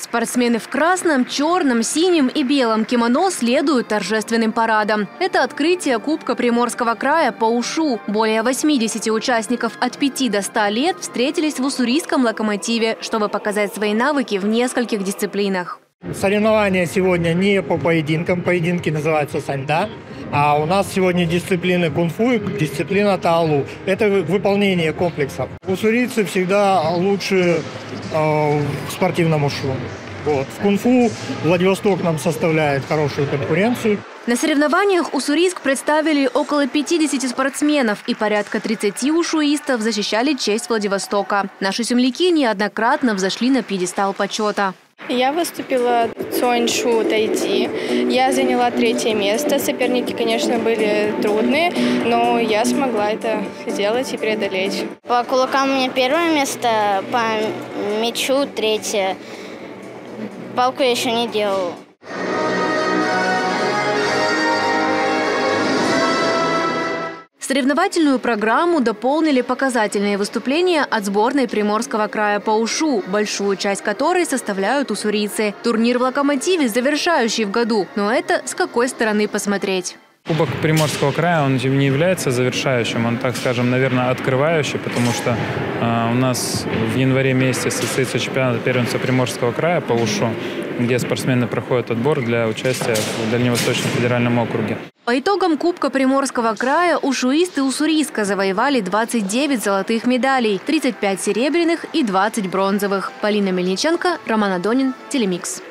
Спортсмены в красном, черном, синем и белом кимоно следуют торжественным парадом. Это открытие Кубка Приморского края по УШУ. Более 80 участников от 5 до 100 лет встретились в уссурийском локомотиве, чтобы показать свои навыки в нескольких дисциплинах. Соревнования сегодня не по поединкам, поединки называются саньда, а у нас сегодня дисциплины кунг-фу и дисциплина таалу. Это выполнение комплексов. Уссурийцы всегда лучше э, в спортивном ушу. Вот. В кунг-фу Владивосток нам составляет хорошую конкуренцию. На соревнованиях Уссурийск представили около 50 спортсменов и порядка 30 ушуистов защищали честь Владивостока. Наши земляки неоднократно взошли на пьедестал почета. Я выступила Цуаньшу Тайти. Я заняла третье место. Соперники, конечно, были трудные, но я смогла это сделать и преодолеть. По кулакам у меня первое место, по мячу третье. Палку я еще не делала. Соревновательную программу дополнили показательные выступления от сборной Приморского края по УШУ, большую часть которой составляют уссурийцы. Турнир в «Локомотиве» завершающий в году, но это с какой стороны посмотреть. Кубок Приморского края, он не является завершающим, он, так скажем, наверное, открывающий, потому что э, у нас в январе месяце состоится чемпионат первенства Приморского края по УШУ, где спортсмены проходят отбор для участия в Дальневосточном федеральном округе. По итогам Кубка Приморского края ушуисты Уссурийска завоевали 29 золотых медалей, 35 серебряных и 20 бронзовых. Полина Мельниченко, Роман Адонин, Телемикс.